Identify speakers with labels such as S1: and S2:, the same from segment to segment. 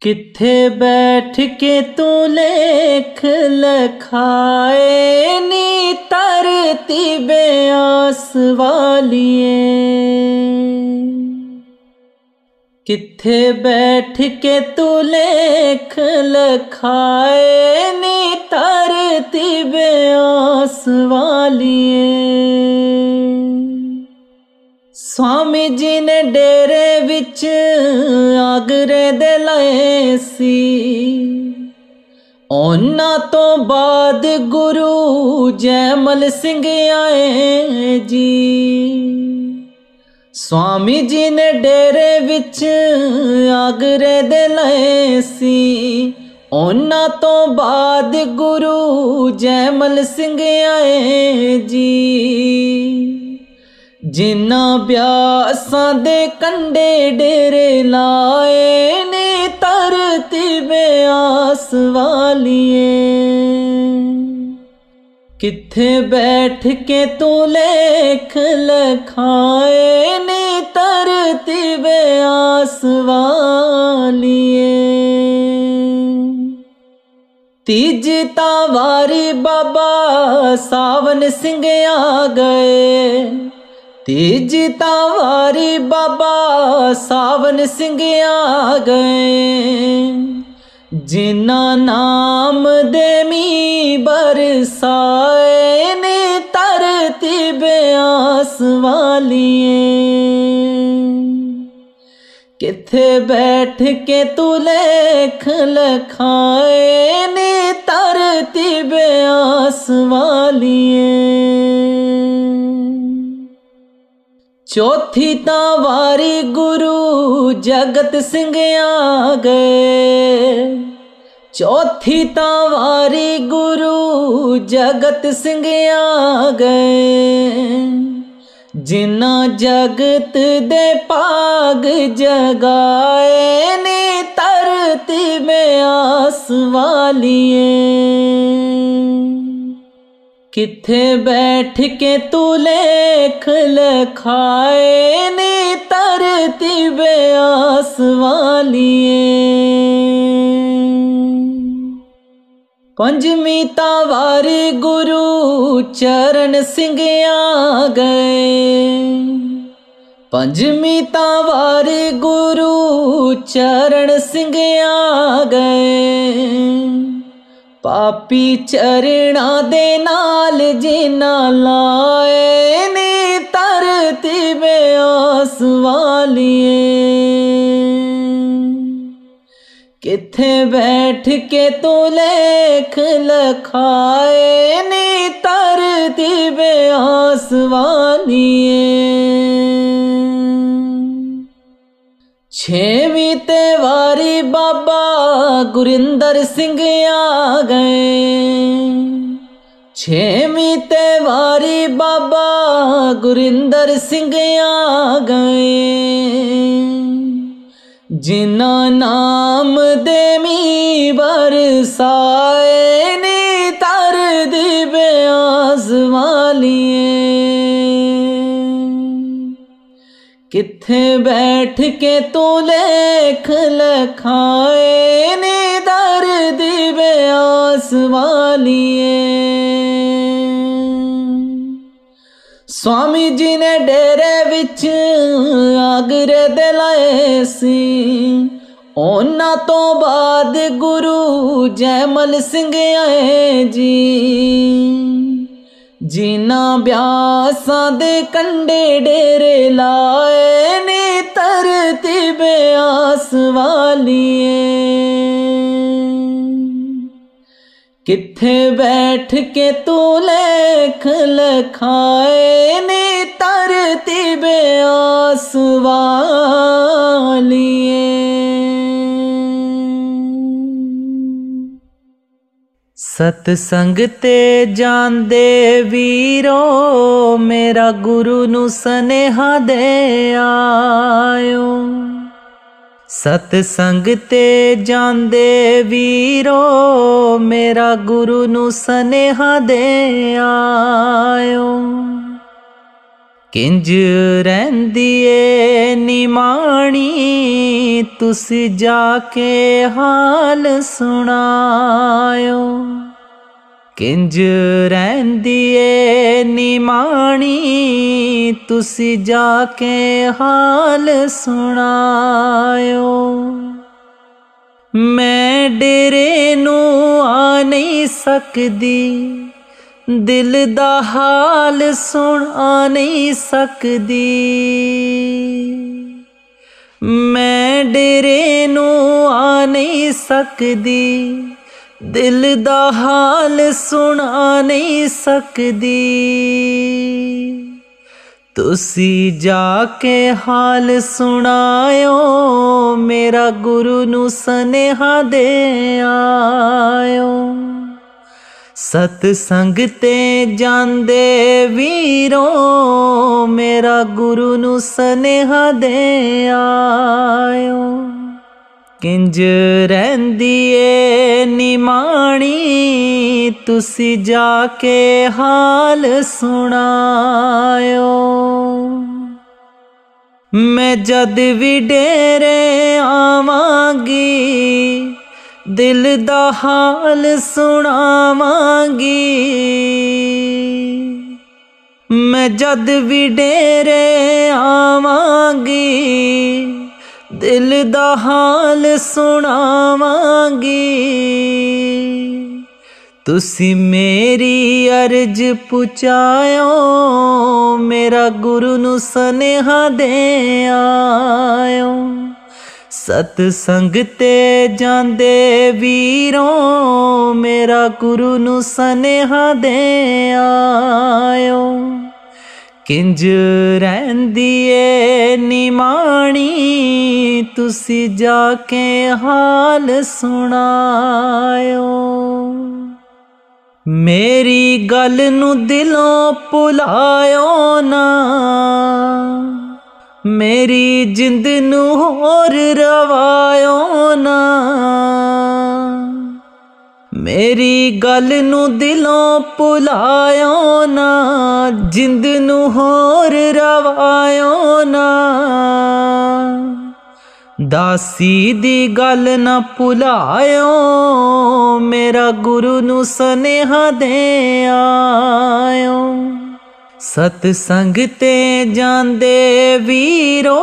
S1: ਕਿੱਥੇ ਬੈਠ ਕੇ ਤੂੰ ਲੇਖ ਲਖਾਏ? ਨੀ ਤਰਤੀ ਬਿਆਸ ਵਾਲੀਏ। ਕਿੱਥੇ ਬੈਠ ਕੇ ਤੂੰ ਲੇਖ ਲਖਾਏ? ਨੀ ਤਰਤੀ ਬਿਆਸ ਵਾਲੀਏ। ਸਵਾਮੀ ਜੀ ਨੇ ਡੇਰੇ ਵਿੱਚ ਆਗਰੇ ਦੇ ਲਏ ਸੀ। ਉਹਨਾਂ ਤੋਂ ਬਾਅਦ ਗੁਰੂ ਜੈਮਲ ਸਿੰਘ ਆਏ ਜੀ। ਸਵਾਮੀ ਜੀ ਨੇ ਡੇਰੇ ਵਿੱਚ ਆਗਰੇ ਦੇ ਲਏ ਸੀ। ਉਹਨਾਂ ਤੋਂ ਬਾਅਦ ਗੁਰੂ ਜੈਮਲ ਸਿੰਘ ਆਏ ਜੀ। ਜਿਨ੍ਹਾਂ ਬਿਆਸਾਂ ਦੇ ਕੰਡੇ ਡੇਰੇ ਲਾਏ ਨੇ ਧਰਤੀ ਬਿਆਸ ਵਾਲੀਏ। ਕਿੱਥੇ ਬੈਠ ਕੇ ਤੂੰ ਲੇਖ ਲਖਾਏ ਨੇ ਧਰਤੀ ਬਿਆਸ ਵਾਲੀਏ। ਤੀਜ ਤਾਂ ਵਾਰੀ ਬਾਬਾ ਸਾਵਨ ਸਿੰਘ ਆ ਗਏ। ਤੀਜ ਤਾਂ ਵਾਰੀ ਬਾਬਾ ਸਾਵਨ ਸਿੰਘ ਆ ਗਏ ਜਿਨ੍ਹਾਂ ਨਾਮ ਦੇ ਮੀ ਬਰਸਾਏ ਨੇ ਧਰਤੀ ਬਿਆਸ ਵਾਲੀਏ ਕਿੱਥੇ ਬੈਠ ਕੇ ਤੂੰ ਲੇਖ ਲਖਾਏ ਨੇ ਧਰਤੀ ਬਿਆਸ ਵਾਲੀਏ ਚੌਥੀ ਤਾਂ ਵਾਰੀ ਗੁਰੂ ਜਗਤ ਸਿੰਘ ਆ ਗਏ। ਚੌਥੀ ਤਾਂ ਵਾਰੀ ਗੁਰੂ ਜਗਤ ਸਿੰਘ ਆ ਗਏ। ਜਿਨ੍ਹਾਂ ਜਗਤ ਦੇ ਭਾਗ ਜਗਾਏ ਨੇ, ਧਰਤੀ ਮੇ ਆਸ ਵਾਲੀਏ ਕਿੱਥੇ ਬੈਠ ਕੇ ਤੂੰ ਲੇਖ ਲਖਾਏ ਨੀ ਧਰਤੀ ਬਿਆਸ ਵਾਲੀਏ ਪੰਜਵੀਂ ਤਾਂ ਵਾਰੀ ਗੁਰੂ ਚਰਨ ਸਿੰਘ ਆ ਗਏ। ਪੰਜਵੀਂ ਤਾਂ ਵਾਰੀ ਗੁਰੂ ਚਰਨ ਸਿੰਘ ਆ ਗਏ। ਪਾਪੀ ਚਰਣਾ ਦੇ ਨਾਲ ਜਿਨਾ ਲਾਏ ਨੇ ਧਰਤੀ ਬਿਆਸ ਵਾਲੀਏ ਕਿੱਥੇ ਬੈਠ ਕੇ ਤੂੰ ਲੇਖ ਲਖਾਏ ਨੇ ਧਰਤੀ ਆਸ ਵਾਲੀਏ ਛੇਵੀਂ ਤੇ ਵਾਰੀ ਬਾਬਾ ਗੁਰਿੰਦਰ ਸਿੰਘ ਆ ਗਏ। ਛੇਵੀਂ ਤੇ ਵਾਰੀ ਬਾਬਾ ਗੁਰਿੰਦਰ ਸਿੰਘ ਆ ਗਏ। ਜਿਨ੍ਹਾਂ ਨਾਮ ਦੇ ਮੀ ਬਰਸਾਏ ਨੇ ਤਰਦੀ ਬਿਆਸ ਵਾਲੀਏ। ਕਿੱਥੇ ਬੈਠ ਕੇ ਤੂੰ ਲੇਖ ਲਖਾਏ? ਨੇ ਦਰਦ ਬਿਆਸ ਵਾਲੀਏ। ਸਵਾਮੀ ਜੀ ਨੇ ਡੇਰੇ ਵਿੱਚ ਆਗਰੇ ਦੇ ਲਾਏ ਸੀ। ਉਹਨਾਂ ਤੋਂ ਬਾਅਦ ਗੁਰੂ ਜੈਮਲ ਸਿੰਘ ਆਏ ਜੀ। ਜਿਨ੍ਹਾਂ ਬਿਆਸਾਂ ਦੇ ਕੰਡੇ ਡੇਰੇ ਲਾਏ ਨੇ, ਧਰਤੀ ਬਿਆਸ ਵਾਲੀਏ। ਕਿੱਥੇ ਬੈਠ ਕੇ ਤੂੰ ਲੇਖ ਲਖਾਏ ਨੇ, ਧਰਤੀ ਬਿਆਸ ਵਾਲੀਏ। ਸਤ ਸੰਗ ਤੇ ਜਾਂਦੇ ਵੀਰੋ, ਮੇਰਾ ਗੁਰੂ ਨੂੰ ਸਨੇਹਾ ਦੇ ਆਇਓ। ਸਤ ਸੰਗ ਤੇ ਜਾਂਦੇ ਵੀਰੋ, ਮੇਰਾ ਗੁਰੂ ਨੂੰ ਸਨੇਹਾ ਦੇ ਆਇਓ। ਕਿੰਜ ਰਹਿੰਦੀ ਏ ਨਿਮਾਣੀ, ਤੁਸੀਂ ਜਾ ਕੇ ਹਾਲ ਸੁਣਾਇਓ। ਕਿੰਜ ਰਹਿੰਦੀ ਏ ਨਿਮਾਣੀ ਤੁਸੀਂ ਜਾ ਕੇ ਹਾਲ ਸੁਣਾਇਓ। ਮੈਂ ਡੇਰੇ ਨੂੰ ਆ ਨਹੀਂ ਸਕਦੀ, ਦਿਲ ਦਾ ਹਾਲ ਸੁਣ ਆ ਨਹੀਂ ਸਕਦੀ। ਮੈਂ ਡੇਰੇ ਨੂੰ ਆ ਨਹੀਂ ਸਕਦੀ ਦਿਲ ਦਾ ਹਾਲ ਸੁਣਾ ਨਹੀਂ ਸਕਦੀ। ਤੁਸੀਂ ਜਾ ਕੇ ਹਾਲ ਸੁਣਾਇਓ, ਮੇਰਾ ਗੁਰੂ ਨੂੰ ਸਨੇਹਾ ਦੇ ਆਇਓ। ਸਤ ਸੰਗ ਤੇ ਜਾਂਦੇ ਵੀਰੋ, ਮੇਰਾ ਗੁਰੂ ਨੂੰ ਸਨੇਹਾ ਦੇ ਆਇਓ। ਕਿੰਜ ਰਹਿੰਦੀ ਏ ਨਿਮਾਣੀ ਤੁਸੀਂ ਜਾ ਕੇ ਹਾਲ ਸੁਣਾਇਓ। ਮੈਂ ਜਦ ਵੀ ਡੇਰੇ ਆਵਾਂਗੀ, ਦਿਲ ਦਾ ਹਾਲ ਸੁਣਾਵਾਂਗੀ। ਮੈਂ ਜਦ ਵੀ ਡੇਰੇ ਆਵਾਂਗੀ ਦਿਲ ਦਾ ਹਾਲ ਸੁਣਾਵਾਂਗੀ। ਤੁਸੀਂ ਮੇਰੀ ਅਰਜ ਪੁਚਾਇਓ, ਮੇਰਾ ਗੁਰੂ ਨੂੰ ਸਨੇਹਾ ਦੇ ਆਇਓ। ਸਤ ਸੰਗ ਤੇ ਜਾਂਦੇ ਵੀਰੋ, ਮੇਰਾ ਗੁਰੂ ਨੂੰ ਸਨੇਹਾ ਦੇ ਆਇਓ। ਕਿੰਜ ਰਹਿੰਦੀ ਏ ਨਿਮਾਣੀ, ਤੁਸੀਂ ਜਾ ਕੇ ਹਾਲ ਸੁਣਾਇਓ। ਮੇਰੀ ਗੱਲ ਨੂੰ ਦਿਲੋਂ ਭੁਲਾਇਓ ਨਾ। ਮੇਰੀ ਜਿੰਦ ਨੂੰ ਹੋਰ ਰਵਾਇਓ ਨਾ। ਮੇਰੀ ਗੱਲ ਨੂੰ ਦਿਲੋਂ ਭੁਲਾਇਓ ਨਾ, ਜਿੰਦ ਨੂੰ ਹੋਰ ਰਵਾਇਓ ਨਾ। ਦਾਸੀ ਦੀ ਗੱਲ ਨਾ ਭੁਲਾਇਓ, ਮੇਰਾ ਗੁਰੂ ਨੂੰ ਸਨੇਹਾ ਦੇ ਆਇਓ ਸਤ ਸੰਗ ਤੇ ਜਾਂਦੇ ਵੀਰੋ,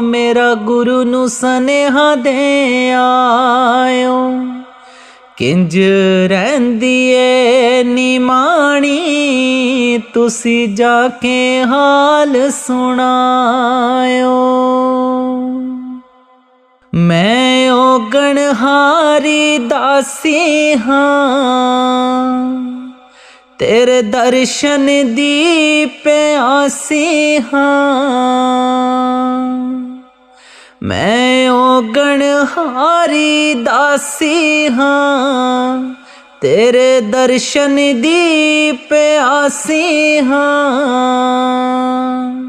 S1: ਮੇਰਾ ਗੁਰੂ ਨੂੰ ਸਨੇਹਾ ਦੇ ਆਇਓ ਕਿੰਜ ਰਹਿੰਦੀ ਏ ਨਿਮਾਣੀ ਤੁਸੀਂ ਜਾ ਕੇ ਹਾਲ ਸੁਣਾਇਓ। ਮੈਂ ਓਗਣ ਹਾਰੀ ਦਾਸੀ ਹਾਂ। ਤੇਰੇ ਦਰਸ਼ਨ ਦੀ ਪਿਆਸੀ ਹਾਂ। ਮੈਂ ਓਗਣ ਹਾਰੀ ਦਾਸੀ ਹਾਂ, ਤੇਰੇ ਦਰਸ਼ਨ ਦੀ ਪਿਆਸੀ ਹਾਂ।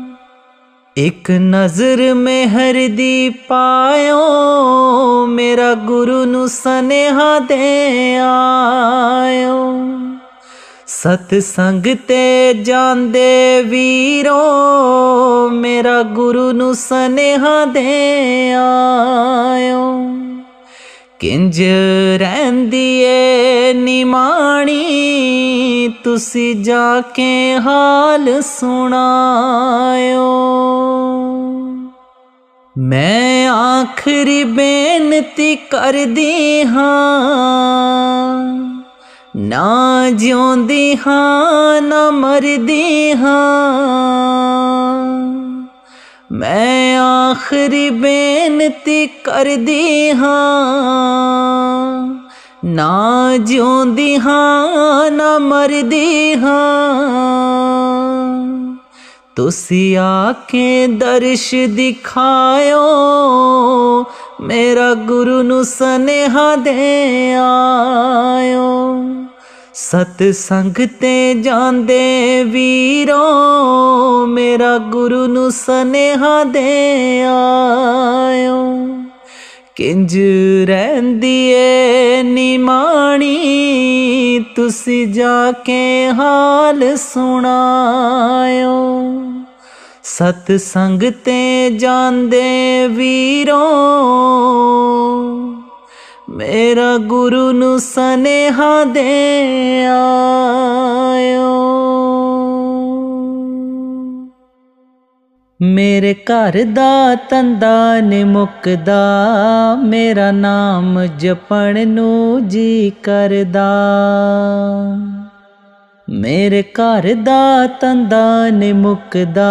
S1: ਇੱਕ ਨਜ਼ਰ ਮਿਹਰ ਦੀ ਪਾਇਓ, ਮੇਰਾ ਗੁਰੂ ਨੂੰ ਸਨੇਹਾ ਦੇ ਆਇਓ। ਸਤ ਸੰਗ ਤੇ ਜਾਂਦੇ ਵੀਰੋ, ਮੇਰਾ ਗੁਰੂ ਨੂੰ ਸਨੇਹਾ ਦੇ ਆਇਓ ਕਿੰਜ ਰਹਿੰਦੀ ਏ ਨਿਮਾਣੀ, ਤੁਸੀਂ ਜਾ ਕੇ ਹਾਲ ਸੁਣਾਇਓ। ਮੈਂ ਆਖਰੀ ਬੇਨਤੀ ਕਰਦੀ ਹਾਂ ਨਾ ਜਿਉਂਦੀ ਹਾਂ, ਨਾ ਮਰਦੀ ਹਾਂ। ਮੈਂ ਆਖਰੀ ਬੇਨਤੀ ਕਰਦੀ ਹਾਂ। ਨਾ ਜਿਉਂਦੀ ਹਾਂ, ਨਾ ਮਰਦੀ ਹਾਂ। ਤੁਸੀਂ ਆ ਕੇ ਦਰਸ਼ ਦਿਖਾਇਓ, ਮੇਰਾ ਗੁਰੂ ਨੂੰ ਸਨੇਹਾ ਦੇ ਆਇਓ। ਸਤ ਸੰਗ ਤੇ ਜਾਂਦੇ ਵੀਰੋ, ਮੇਰਾ ਗੁਰੂ ਨੂੰ ਸਨੇਹਾ ਦੇ ਆਇਓ। ਕਿੰਜ ਰਹਿੰਦੀ ਏ ਨਿਮਾਣੀ, ਤੁਸੀਂ ਜਾ ਕੇ ਹਾਲ ਸੁਣਾਇਓ। ਸਤ ਸੰਗ ਤੇ ਜਾਂਦੇ ਵੀਰੋ ਮੇਰਾ ਗੁਰੂ ਨੂੰ ਸਨੇਹਾ ਦੇ ਆਇਓ। ਮੇਰੇ ਘਰ ਦਾ ਤੰਦਾ ਨੀ ਮੁਕਦਾ, ਮੇਰਾ ਨਾਮ ਜਪਣ ਨੂੰ ਜੀ ਕਰਦਾ। ਮੇਰੇ ਘਰ ਦਾ ਤੰਦਾ ਨੀ ਮੁਕਦਾ,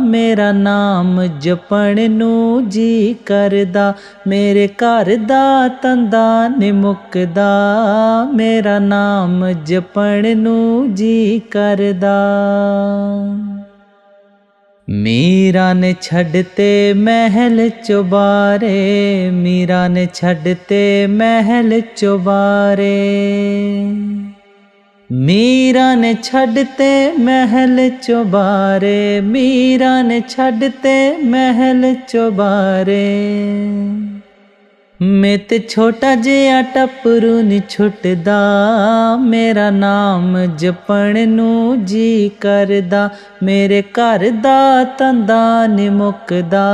S1: ਮੇਰਾ ਨਾਮ ਜਪਣ ਨੂੰ ਜੀ ਕਰਦਾ। ਮੇਰੇ ਘਰ ਦਾ ਤੰਦਾ ਨੀ ਮੁਕਦਾ, ਮੇਰਾ ਨਾਮ ਜਪਣ ਨੂੰ ਜੀ ਕਰਦਾ। ਮੀਰਾ ਨੇ ਛੱਡਤੇ ਮਹਿਲ ਚੁਬਾਰੇ, ਮੀਰਾ ਨੇ ਛੱਡਤੇ ਮਹਿਲ ਚੁਬਾਰੇ। ਮੀਰਾ ਨੇ ਛੱਡਤੇ ਮਹਿਲ ਚੁਬਾਰੇ ਮੀਰਾ ਨੇ ਛੱਡਤੇ ਮਹਿਲ ਚੁਬਾਰੇ ਮੈਂ ਤੇ ਛੋਟਾ ਜਿਹਾ ਟੱਪਰੂ ਨੀ ਛੁੱਟਦਾ, ਮੇਰਾ ਨਾਮ ਜਪਣ ਨੂੰ ਜੀ ਕਰਦਾ। ਮੇਰੇ ਘਰ ਦਾ ਤੰਦਾ ਨੀ ਮੁੱਕਦਾ,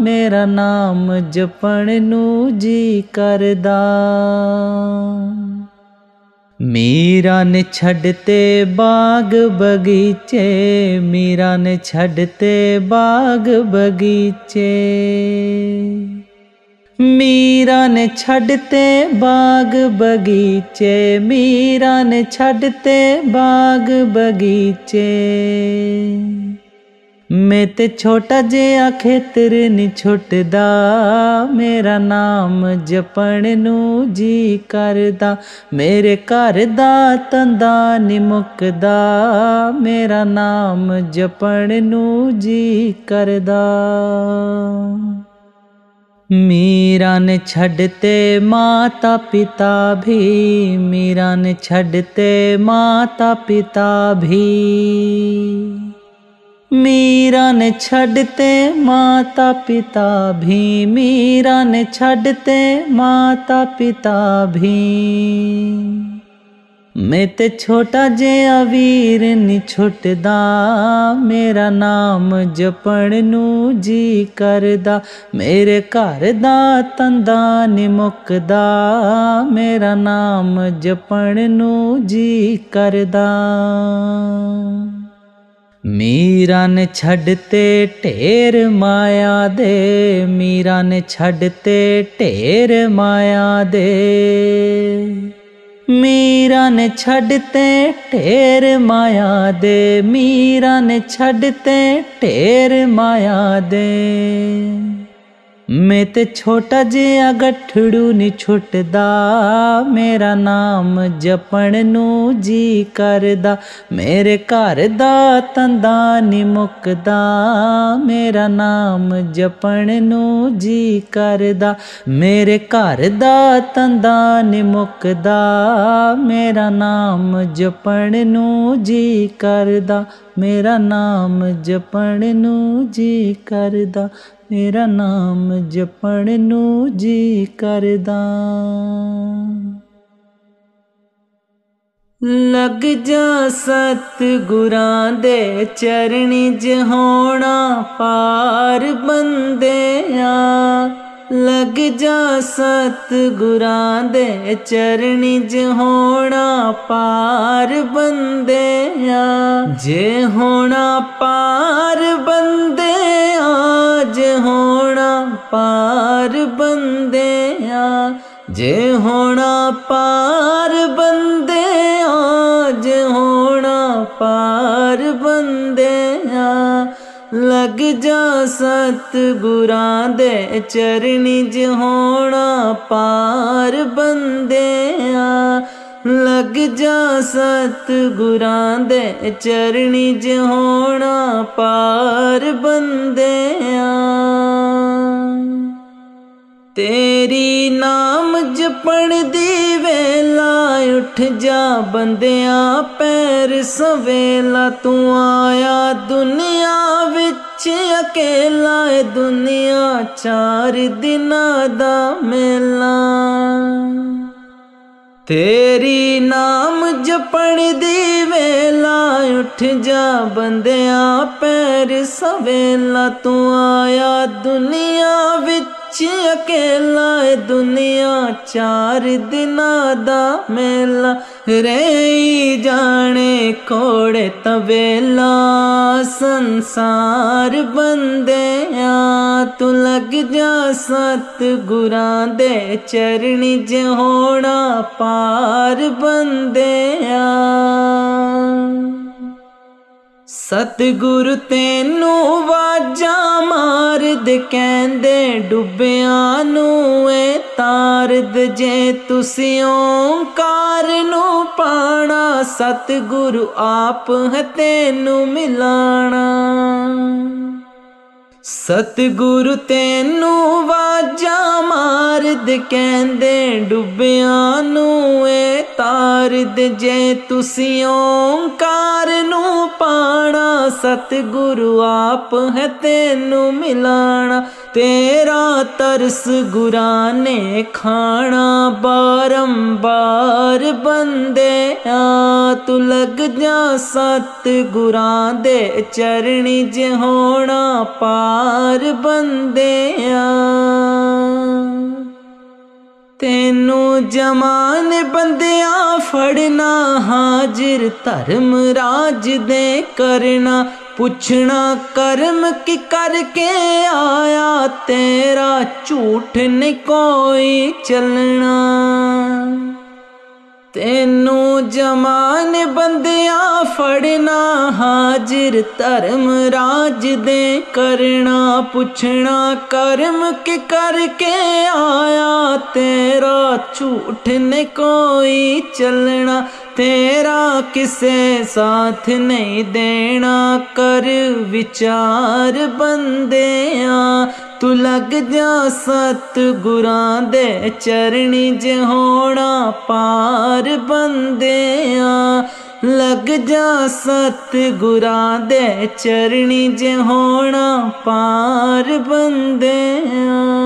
S1: ਮੇਰਾ ਨਾਮ ਜਪਣ ਨੂੰ ਜੀ ਕਰਦਾ। मीरा ने षडते बाग बगीचे मीरा ने षडते बाग बगीचे। मीरा ने षडते बाग बगीचे मीरा ने षडते बाग बगीचे। ਮੈਂ ਤੇ ਛੋਟਾ ਜਿਹਾ ਖੇਤਰ ਨਹੀਂ ਛੁੱਟਦਾ। ਮੇਰਾ ਨਾਮ ਜਪਣ ਨੂੰ ਜੀ ਕਰਦਾ। ਮੇਰੇ ਘਰ ਦਾ ਤੰਦਾ ਨਹੀਂ ਮੁੱਕਦਾ। ਮੇਰਾ ਨਾਮ ਜਪਣ ਨੂੰ ਜੀ ਕਰਦਾ। ਮੀਰਾ ਨੇ ਛੱਡਤੇ ਮਾਤਾ ਪਿਤਾ ਵੀ। ਮੀਰਾ ਨੇ ਛੱਡਤੇ ਮਾਤਾ ਪਿਤਾ ਵੀ। ਮੀਰਾ ਨੇ ਛੱਡਤੇ ਮਾਤਾ ਪਿਤਾ ਵੀ ਮੀਰਾ ਨੇ ਛੱਡਤੇ ਮਾਤਾ ਪਿਤਾ ਵੀ। ਮੈਂ ਤੇ ਛੋਟਾ ਜਿਹਾ ਵੀਰ ਨਹੀਂ ਛੁੱਟਦਾ, ਮੇਰਾ ਨਾਮ ਜਪਣ ਨੂੰ ਜੀ ਕਰਦਾ। ਮੇਰੇ ਘਰ ਦਾ ਤੰਦਾ ਨਹੀਂ ਮੁੱਕਦਾ, ਮੇਰਾ ਨਾਮ ਜਪਣ ਨੂੰ ਜੀ ਕਰਦਾ। ਮੀਰਾ ਨੇ ਛੱਡਤੇ ਢੇਰ ਮਾਇਆ ਦੇ, ਮੀਰਾ ਨੇ ਛੱਡਤੇ ਢੇਰ ਮਾਇਆ ਦੇ। ਮੀਰਾ ਨੇ ਛੱਡਤੇ ਢੇਰ ਮਾਇਆ ਦੇ, ਮੀਰਾ ਨੇ ਛੱਡਤੇ ਢੇਰ ਮਾਇਆ ਦੇ। ਮੈਂ ਤੇ ਛੋਟਾ ਜਿਹਾ ਗੱਠੜੂ ਨਹੀਂ ਛੁੱਟਦਾ। ਮੇਰਾ ਨਾਮ ਜਪਣ ਨੂੰ ਜੀ ਕਰਦਾ। ਮੇਰੇ ਘਰ ਦਾ ਤੰਦਾ ਨੀ ਮੁੱਕਦਾ। ਮੇਰਾ ਨਾਮ ਜਪਣ ਨੂੰ ਜੀ ਕਰਦਾ। ਮੇਰੇ ਘਰ ਦਾ ਤੰਦਾ ਨੀ ਮੁੱਕਦਾ। ਮੇਰਾ ਨਾਮ ਜਪਣ ਨੂੰ ਜੀ ਕਰਦਾ। ਮੇਰਾ ਨਾਮ ਜਪਣ ਨੂੰ ਜੀ ਕਰਦਾ। ਮੇਰਾ ਨਾਮ ਜਪਣ ਨੂੰ ਜੀ ਕਰਦਾ। ਲਗ ਜਾ ਸਤ ਗੁਰਾਂ ਦੇ ਚਰਣੀ ਜਹੋਣਾ ਪਾਰ ਬੰਦਿਆ। ਲੱਗ ਜਾ ਸਤ ਗੁਰਾਂ ਦੇ ਚਰਣੀ ਹੋਣਾ ਪਾਰ ਬੰਦਿਆ। ਜੇ ਹੋਣਾ ਪਾਰ ਬੰਦਿਆ, ਜੇ ਹੋਣਾ ਪਾਰ ਬੰਦਿਆ। ਜੇ ਹੋਣਾ ਪਾਰ ਬੰਦਿਆ ਲੱਗ ਜਾ ਸਤ ਗੁਰਾਂ ਦੇ ਚਰਨੀ ਜ ਹੋਣਾ ਪਾਰ ਬੰਦਿਆ। ਲੱਗ ਜਾ ਸਤ ਗੁਰਾਂ ਦੇ ਚਰਣੀ ਜ ਹੋਣਾ ਪਾਰ ਬੰਦਿਆ। ਤੇਰੀ ਨਾਮ ਜਪਣ ਦੀ ਵੇਲਾ ਉੱਠ ਜਾ ਬੰਦਿਆਂ ਪੈਰ ਸਵੇਲਾ, ਤੂੰ ਆਇਆ ਦੁਨੀਆ ਵਿੱਚ ਅਕੇਲਾ ਏ ਦੁਨੀਆ ਚਾਰ ਦਿਨਾਂ ਦਾ ਮੇਲਾ। ਤੇਰੀ ਨਾਮ ਜਪਣ ਦੀ ਵੇਲਾ ਉੱਠ ਜਾ ਬੰਦਿਆਂ ਪੈਰ ਸਵੇਲਾ, ਤੂੰ ਆਇਆ ਦੁਨੀਆ ਵਿੱਚ ਅਕੇਲਾ ਏ ਦੁਨੀਆ ਚਾਰ ਦਿਨਾਂ ਦਾ ਮੇਲਾ, ਰਹੀ ਜਾਣੇ ਕੋੜੇ ਤਵੇਲਾ ਸੰਸਾਰ ਬੰਦਿਆ ਤੂੰ ਲੱਗ ਜਾ ਸਤ ਗੁਰਾਂ ਦੇ ਚਰਣੀ ਜ ਹੋਣਾ ਪਾਰ ਬੰਦਿਆ। ਸਤਿਗੁਰ ਤੈਨੂੰ ਵਾਜਾਂ ਮਾਰਦ ਕਹਿੰਦੇ, ਡੁੱਬਿਆਂ ਨੂੰ ਏ ਤਾਰਦ ਜੇ ਤੁਸੀਂ ਓੰਕਾਰ ਨੂੰ ਪਾਣਾ। ਸਤਿਗੁਰ ਆਪ ਹੈ ਤੈਨੂੰ ਮਿਲਾਣਾ। ਸਤਿਗੁਰ ਤੈਨੂੰ ਵਾਜਾਂ ਮਾਰਦ ਕਹਿੰਦੇ, ਡੁੱਬਿਆਂ ਨੂੰ ਏ ਤਾਰਦ ਜੇ ਤੁਸੀਂ ਓੰਕਾਰ ਨੂੰ ਪਾਣਾ। ਸਤਿਗੁਰੂ ਆਪ ਹੈ ਤੈਨੂੰ ਮਿਲਾਣਾ। ਤੇਰਾ ਤਰਸ ਗੁਰਾਂ ਨੇ ਖਾਣਾ ਬਾਰੰਬਾਰ ਬੰਦੇ ਆ ਤੂੰ ਲੱਗ ਜਾ ਸਤ ਗੁਰਾਂ ਦੇ ਚਰਣੀ ਜ ਹੋਣਾ ਪਾਰ ਬੰਦਿਆ। ਤੈਨੂੰ ਜਮਾਨ ਬੰਦਿਆਂ ਫੜਨਾ, ਹਾਜ਼ਰ ਧਰਮ ਰਾਜ ਦੇ ਕਰਨਾ ਪੁੱਛਣਾ ਕਰਮ ਕੀ ਕਰਕੇ ਆਇਆ? ਤੇਰਾ ਝੂਠ ਨਹੀਂ ਕੋਈ ਚੱਲਣਾ। ਤੈਨੂੰ ਜਮਾਨ ਬੰਦਿਆਂ ਫੜਨਾ, ਹਾਜ਼ਰ ਧਰਮ ਰਾਜ ਦੇ ਕਰਨਾ, ਪੁੱਛਣਾ ਕਰਮ ਕਿ ਕਰਕੇ ਆਇਆ? ਤੇਰਾ ਝੂਠ ਨੇ ਕੋਈ ਚੱਲਣਾ, ਤੇਰਾ ਕਿਸੇ ਸਾਥ ਨਹੀਂ ਦੇਣਾ। ਕਰ ਵਿਚਾਰ ਬੰਦਿਆਂ ਤੂੰ ਲੱਗ ਜਾ ਸਤ ਗੁਰਾਂ ਦੇ ਚਰਣੀ ਜੇ ਹੋਣਾ ਪਾਰ ਬੰਦਿਆਂ। ਲੱਗ ਜਾ ਸਤ ਗੁਰਾਂ ਦੇ ਚਰਣੀ ਜੇ ਹੋਣਾ ਪਾਰ ਬੰਦਿਆਂ।